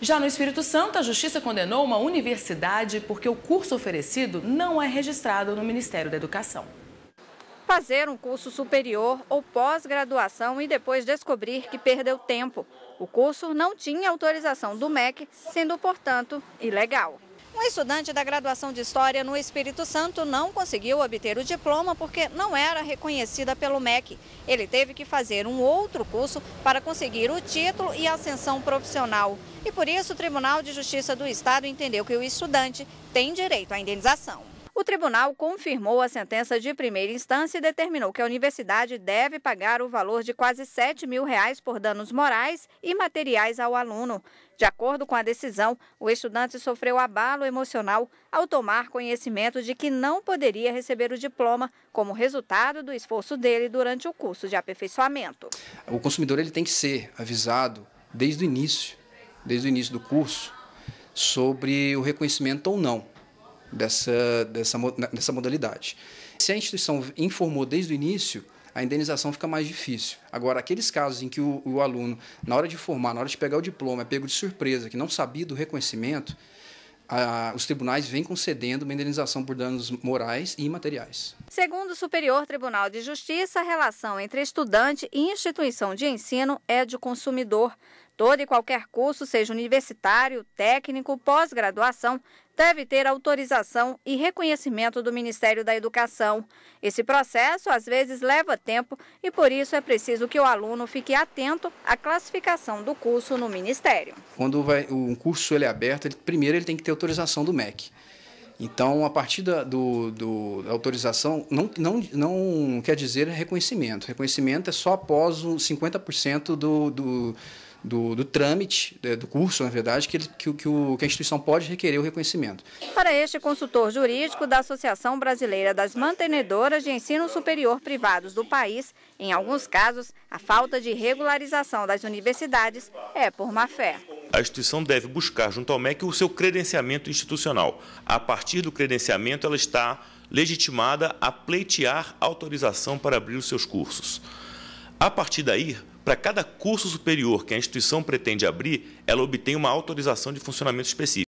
Já no Espírito Santo, a Justiça condenou uma universidade porque o curso oferecido não é registrado no Ministério da Educação. Fazer um curso superior ou pós-graduação e depois descobrir que perdeu tempo. O curso não tinha autorização do MEC, sendo, portanto, ilegal. Um estudante da graduação de História no Espírito Santo não conseguiu obter o diploma porque não era reconhecida pelo MEC. Ele teve que fazer um outro curso para conseguir o título e ascensão profissional. E por isso o Tribunal de Justiça do Estado entendeu que o estudante tem direito à indenização. O tribunal confirmou a sentença de primeira instância e determinou que a universidade deve pagar o valor de quase 7 mil reais por danos morais e materiais ao aluno. De acordo com a decisão, o estudante sofreu abalo emocional ao tomar conhecimento de que não poderia receber o diploma como resultado do esforço dele durante o curso de aperfeiçoamento. O consumidor ele tem que ser avisado desde o início, desde o início do curso, sobre o reconhecimento ou não dessa, dessa, dessa modalidade. Se a instituição informou desde o início, a indenização fica mais difícil. Agora, aqueles casos em que o, o, aluno, na hora de formar, na hora de pegar o diploma, é pego de surpresa, que não sabia do reconhecimento, a, os tribunais vêm concedendo uma indenização por danos morais e imateriais. Segundo o Superior Tribunal de Justiça, a relação entre estudante e instituição de ensino é de consumidor. Todo e qualquer curso, seja universitário, técnico, pós-graduação, deve ter autorização e reconhecimento do Ministério da Educação. Esse processo às vezes leva tempo e por isso é preciso que o aluno fique atento à classificação do curso no Ministério. Quando vai, um curso ele é aberto, ele, primeiro ele tem que ter autorização do MEC. Então, a partir da, do, do, da autorização, não, não, não quer dizer reconhecimento. Reconhecimento é só após os 50% do, do do, do trâmite, né, do curso, na verdade, que, que, que, o, que a instituição pode requerer o reconhecimento. Para este consultor jurídico da Associação Brasileira das Mantenedoras de Ensino Superior Privados do país, em alguns casos, a falta de regularização das universidades é por má fé. A instituição deve buscar junto ao MEC o seu credenciamento institucional. A partir do credenciamento, ela está legitimada a pleitear autorização para abrir os seus cursos. A partir daí, para cada curso superior que a instituição pretende abrir, ela obtém uma autorização de funcionamento específico.